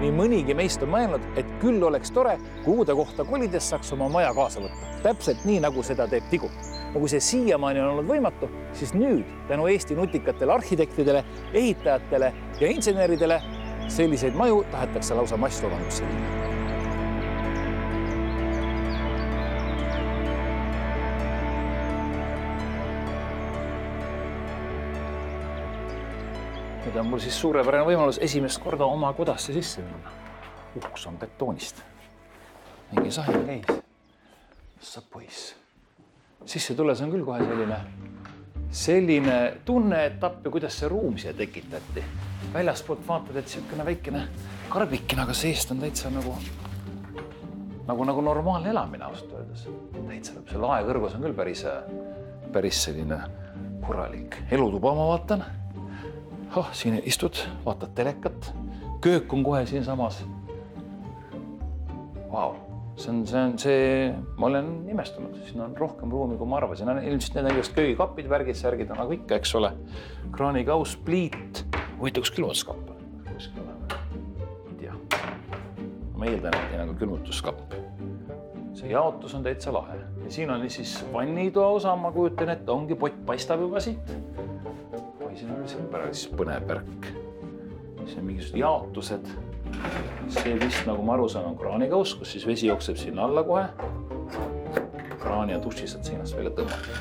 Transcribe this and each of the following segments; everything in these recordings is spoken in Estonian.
nii mõnigi meist on mõelnud, et küll oleks tore, kui uude kohta kolides saaks oma maja kaasa võtta, täpselt nii, nagu seda teeb Tigu. no kui see siiamaani on olnud võimatu, siis nüüd tänu Eesti nutikatele arhitektidele, ehitajatele ja inseneridele selliseid maju tahetakse lausa masstoodangusse viia. Nüüd on mul siis suurepärane võimalus esimest korda oma kodasse sisse minna. uks on betoonist. mingi sahel käis. sa poiss. sisse tulles on küll kohe selline, selline tunne, et appi, kuidas see ruum siia tekitati. väljaspoolt vaatad, et niisugune väikene karbikene, aga seest on täitsa nagu, nagu, nagu normaalne elamine ausalt öeldes. täitsa, see lae kõrgus on küll päris, päris selline korralik. elutuba ma vaatan oh, siin istud, vaatad telekat, köök on kohe siinsamas. Vau, see on, see on see, ma olen imestunud, siin on rohkem ruumi, kui ma arvasin, ilmselt need on just köögikapid, värgid, särgid on nagu ikka, eks ole. kraanikauss, pliit, huvitav, kus külmutuskapp on? kuskil on, ei tea. ma eeldan, et nagu külmutuskapp. see jaotus on täitsa lahe ja siin on siis vannitoa osa, ma kujutan ette, ongi pott paistab juba siit siin on üldse päris põnev värk. siin on mingisugused jaotused. see vist, nagu ma aru saan, on kraanikauss, kus siis vesi jookseb sinna alla kohe. kraani ja duši saad seinast välja tõmmata.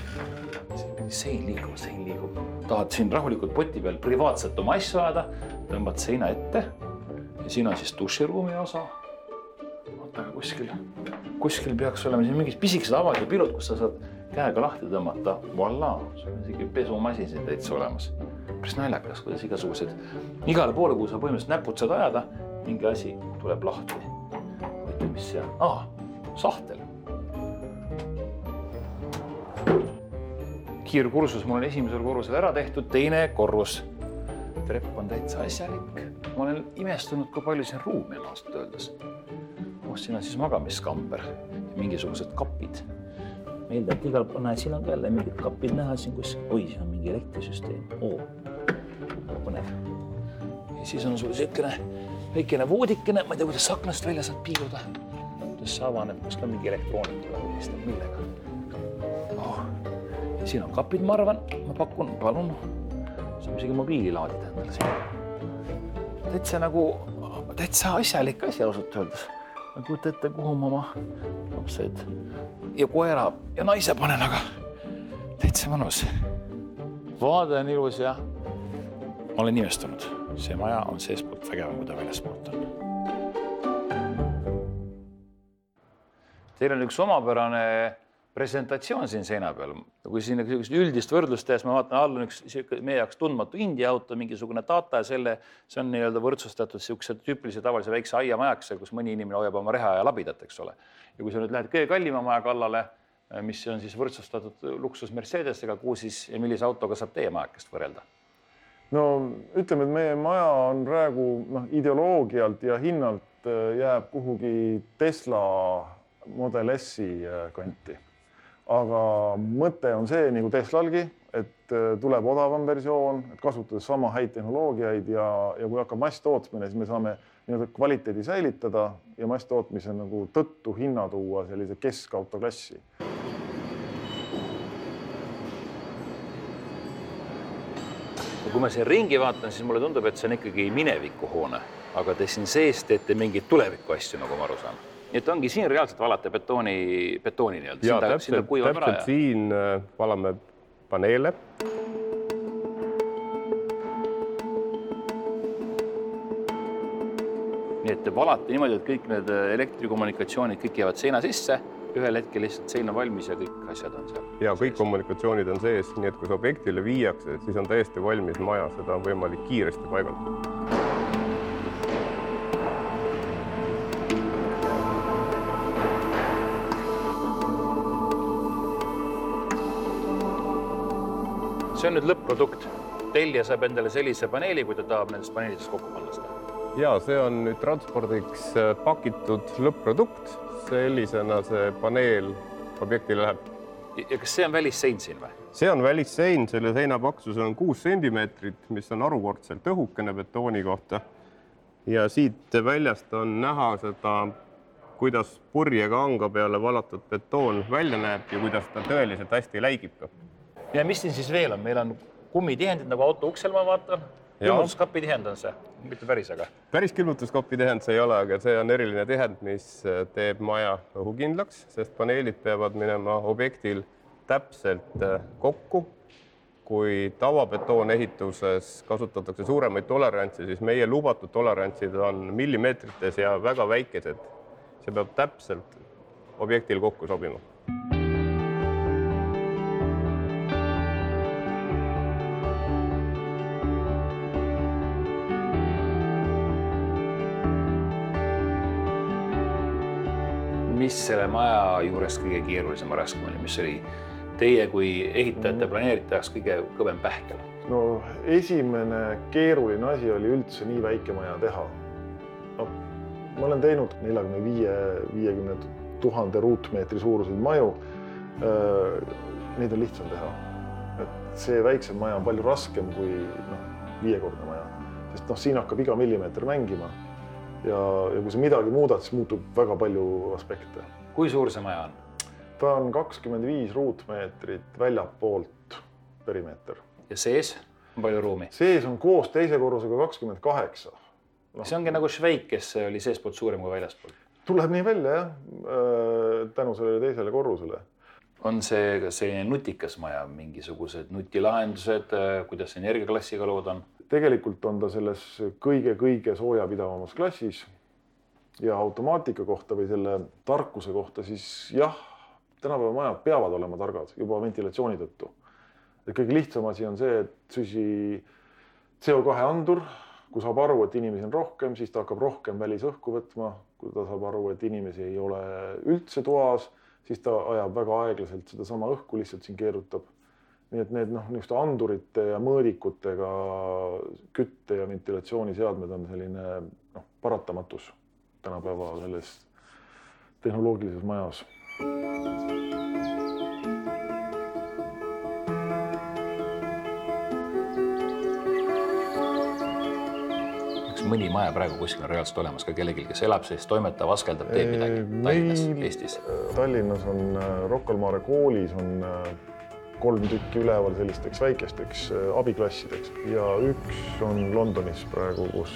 sein liigub, sein liigub. tahad siin rahulikult poti peal privaatselt oma asju ajada, tõmbad seina ette. ja siin on siis duširuumi osa. oota, aga kuskil, kuskil peaks olema siin mingid pisikesed avaldipilud, kus sa saad käega lahti tõmmata, voilà, sul on isegi pesumasin siin täitsa olemas. Päris naljakas, kuidas igasugused, igale poole, kuhu sa põhimõtteliselt näpud saad ajada, mingi asi tuleb lahti. oota, mis see on ah,? sahtel. kiirkursus mul on esimesel korrusel ära tehtud, teine korrus. trepp on täitsa asjalik. ma olen imestunud, kui palju siin ruumi on ausalt öeldes. oh, siin on siis magamiskamber, mingisugused kapid ma eeldan, et igal siin on ka jälle mingid kapid näha siin kuskil, oi, siin on mingi elektrisüsteem, oo, väga põnev. ja siis on sul niisugune väikene voodikene, ma ei tea, kuidas aknast välja saad piiluda. kuidas see avaneb, kas ka mingi elektroonika või helistab, millega oh.? siin on kapid, ma arvan, ma pakun, palun, saab isegi mobiili laadida endale siin. täitsa nagu, täitsa asjalik asi ausalt öeldes ma ei kujuta ette, kuhu ma oma lapsed ja koera ja naise panen, aga täitsa mõnus. vaade on ilus ja ma olen imestunud, see maja on seestpoolt vägevam, kui ta väljaspoolt on. Teil on üks omapärane presentatsioon siin seina peal, kui siin niisugust üldist võrdlust tehes ma vaatan, all on üks sihuke meie jaoks tundmatu India auto, mingisugune Tata ja selle, see on nii-öelda võrdsustatud niisuguse tüüpilise tavalise väikse aiamajakese, kus mõni inimene hoiab oma reha ja labidat, eks ole. ja kui sa nüüd lähed kõige kallima maja kallale, mis on siis võrdsustatud luksus Mercedesega, kuhu siis ja millise autoga saab teie majakest võrrelda? No ütleme, et meie maja on praegu noh, ideoloogialt ja hinnalt jääb kuhugi Tesla Model S-i kanti. Aga mõte on see nagu Teslalgi, et tuleb odavam versioon, et kasutades sama häid tehnoloogiaid ja, ja kui hakkab masstootmine, siis me saame nii-öelda kvaliteedi säilitada ja masstootmise nagu tõttu hinna tuua sellise keskautoklassi. kui ma siin ringi vaatan, siis mulle tundub, et see on ikkagi minevikuhoone, aga te siin sees teete mingeid tuleviku asju, nagu ma aru saan nii et ongi siin reaalselt valate betooni, betooni nii-öelda. ja täpselt, täpselt ja... siin äh, valame paneele. nii et te valate niimoodi, et kõik need äh, elektrikommunikatsioonid, kõik jäävad seina sisse, ühel hetkel lihtsalt sein on valmis ja kõik asjad on seal. ja kõik kommunikatsioonid on sees, nii et kui see objektile viiakse, siis on täiesti valmis maja, seda on võimalik kiiresti paigaldada see on nüüd lõpp-produkt. tellija saab endale sellise paneeli, kui ta tahab nendest paneelidest kokku panna seda. Ja see on nüüd transpordiks äh, pakitud lõpp-produkt, sellisena see paneel objektile läheb. ja kas see on välissein siin või? see on välissein, selle seina paksus on kuus sentimeetrit, mis on harukordselt õhukene betooni kohta. ja siit väljast on näha seda, kuidas purjega anga peale valatud betoon välja näeb ja kuidas ta tõeliselt hästi läigib ja mis siin siis veel on, meil on kummitihendid nagu auto uksel, ma vaatan. Külmutuskapi tihend on see, mitte päris, aga. päris külmutuskapi tihend see ei ole, aga see on eriline tihend, mis teeb maja õhukindlaks, sest paneelid peavad minema objektil täpselt äh, kokku. kui tavabetoon ehituses kasutatakse suuremaid tolerantse, siis meie lubatud tolerantsid on millimeetrites ja väga väikesed. see peab täpselt objektil kokku sobima selle maja juures kõige keerulisem ja raskem oli, mis oli teie kui ehitajate, planeerijate jaoks kõige kõvem pähkel? no esimene keeruline asi oli üldse nii väike maja teha. no ma olen teinud neljakümne viie, viiekümne tuhande ruutmeetri suuruseid maju. Neid on lihtsam teha. et see väiksem maja on palju raskem kui noh, viiekordne maja, sest noh, siin hakkab iga millimeeter mängima ja, ja kui sa midagi muudad, siis muutub väga palju aspekte. Kui suur see maja on? ta on kakskümmend viis ruutmeetrit väljapoolt perimeeter. ja sees on palju ruumi? sees on koos teise korrusega kakskümmend kaheksa. see ongi nagu Šveik, kes oli seestpoolt suurem kui väljaspool. tuleb nii välja jah, tänu sellele teisele korrusele. on see ka selline nutikas maja, mingisugused nutilahendused, kuidas energiaklassiga lood on? tegelikult on ta selles kõige-kõige soojapidavamas klassis ja automaatika kohta või selle tarkuse kohta, siis jah, tänapäeva majad peavad olema targad juba ventilatsiooni tõttu. et kõige lihtsam asi on see, et süsi CO2 andur, kui saab aru, et inimesi on rohkem, siis ta hakkab rohkem välisõhku võtma. kui ta saab aru, et inimesi ei ole üldse toas, siis ta ajab väga aeglaselt sedasama õhku lihtsalt siin keerutab nii et need noh, niisuguste andurite ja mõõdikutega kütte ja ventilatsiooniseadmed on selline noh, paratamatus tänapäeva selles tehnoloogilises majas. kas mõni maja praegu kuskil on reaalselt olemas ka kellelgi, kes elab sees, toimetab, askeldab, teeb midagi Tallinnas, Eestis? Tallinnas on Rocca al Mare koolis on kolm tükki üleval sellisteks väikesteks abiklassideks ja üks on Londonis praegu, kus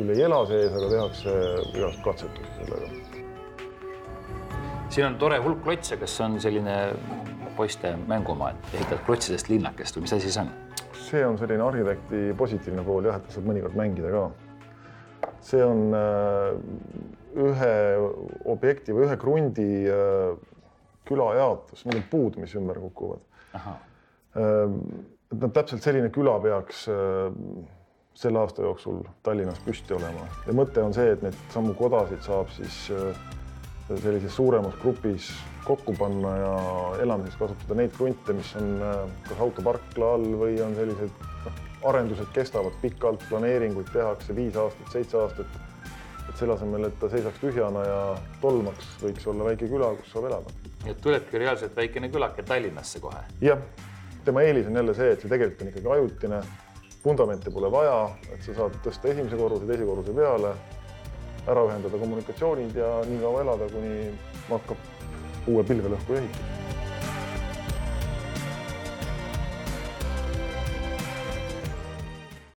küll ei ela sees, aga tehakse igast katsetusi sellega. siin on tore hulk klotse, kas on selline poiste mängumaa, et ehitad klotsidest linnakest või mis asi see on? see on selline arhitekti positiivne pool jah, et saab mõnikord mängida ka. see on ühe objekti või ühe krundi külajaotus, need on puud, mis ümber kukuvad. et noh, täpselt selline küla peaks selle aasta jooksul Tallinnas püsti olema ja mõte on see, et neid samu kodasid saab siis sellises suuremas grupis kokku panna ja elamiseks kasutada neid krunte, mis on kas autoparkla all või on sellised noh, arendused kestavad pikalt, planeeringuid tehakse viis aastat, seitse aastat. et selle asemel, et ta seisaks tühjana ja tolmaks, võiks olla väike küla, kus saab elada nii et tulebki reaalselt väikene külake Tallinnasse kohe? jah, tema eelis on jälle see, et see tegelikult on ikkagi ajutine, vundamente pole vaja, et sa saad tõsta esimese korruse, teise korruse peale, ära ühendada kommunikatsioonid ja nii kaua elada, kuni hakkab uue pilvelõhkuja ehitus